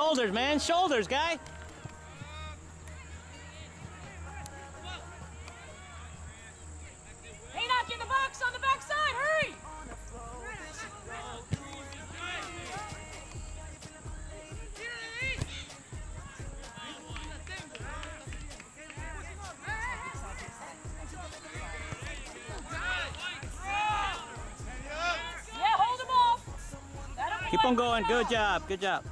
Shoulders, man. Shoulders, guy. Hey, knock in the box on the backside. Hurry! Yeah, hold him off. Keep on going. Good job. Good job.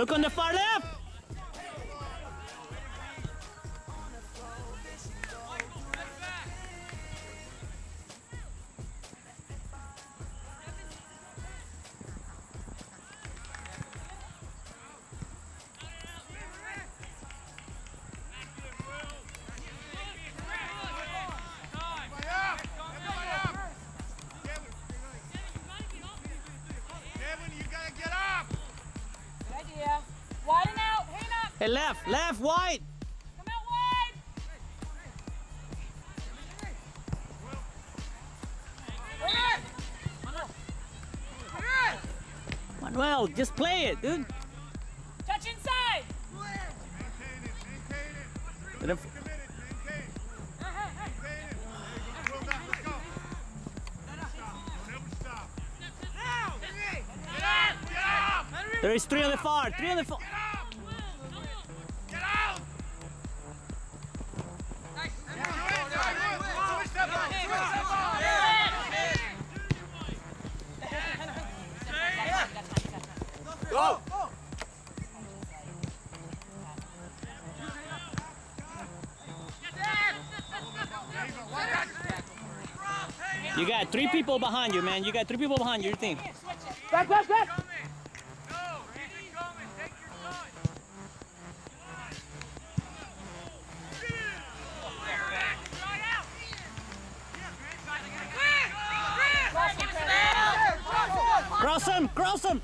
Look on the far left. Hey, left. Left. Wide. Come out wide. Manuel, just play it, dude. Touch inside. Maintain it. Maintain it. Let him- Committed. Maintain. Maintain it. Well done. Let's go. Don't ever stop. Get up. Get up. There is three on the far. Three on the far. You got three people behind you, man. You got three people behind you, your team. Back, back, back. No, keep it coming. Take your time. Cross him. Cross him.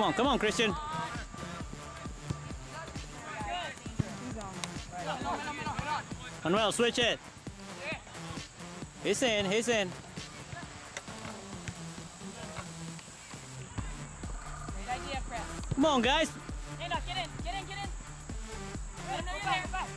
Come on, come on, Christian. Manuel, switch it. He's in, he's in. Come on, guys. Get in. Get in. Get in. Let him know you're there. Back.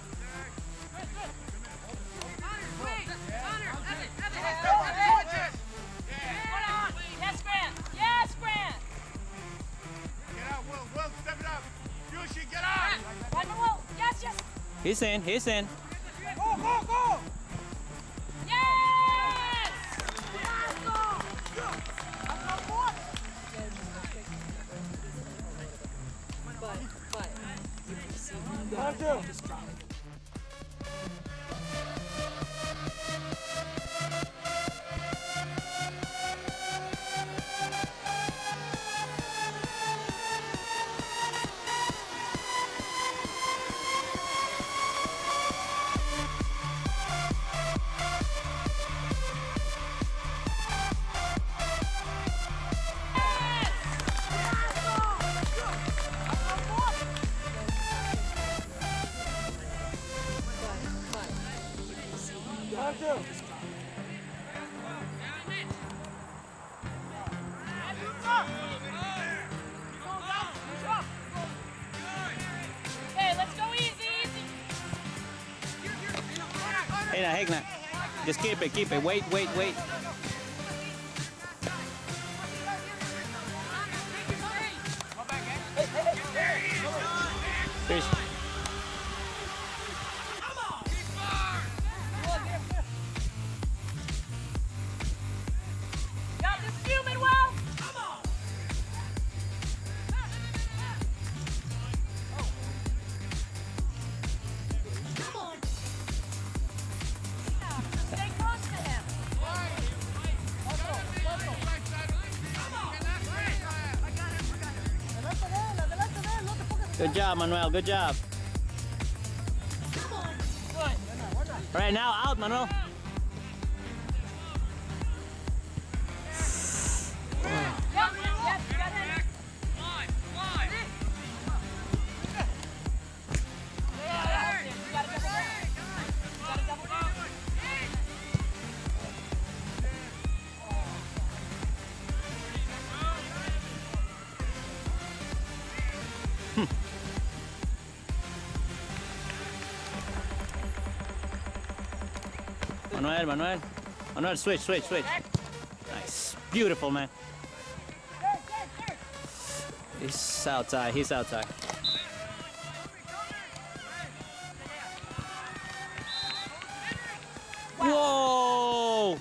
He's in, he's in. Go, go, go! Yes! But, but, you hey now. Just keep it, keep it. Wait, wait, wait. Fish. Good job, Manuel. Good job. All right, now out, Manuel. Manuel, Manuel. Manuel, switch, switch, switch. Nice. Beautiful, man. He's outside. He's outside. Whoa!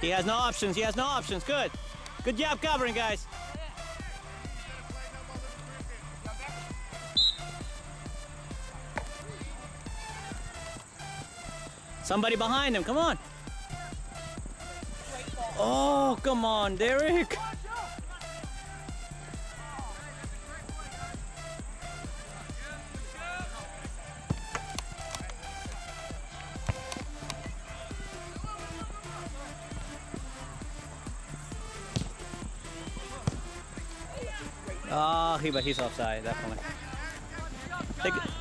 He has no options. He has no options. Good. Good job covering, guys. Somebody behind him. Come on. Oh, come on, Derek. Oh, he, but he's offside, definitely. Take it.